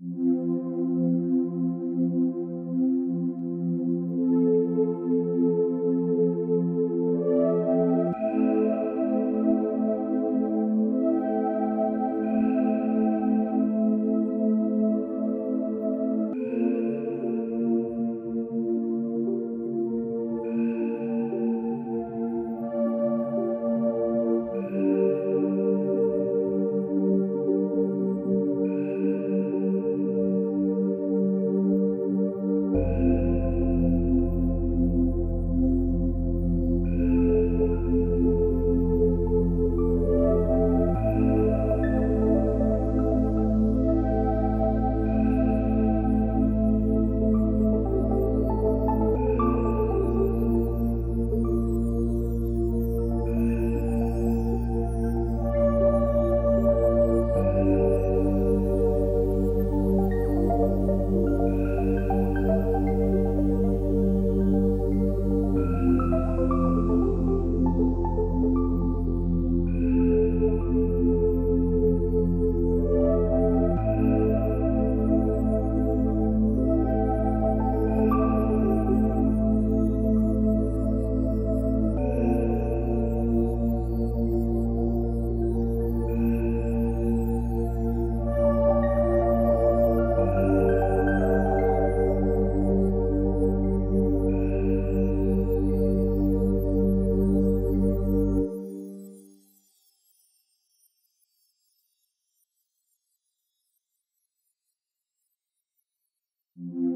Música Mm-hmm.